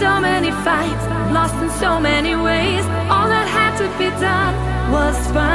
So many fights Lost in so many ways. All that had to be done was myself.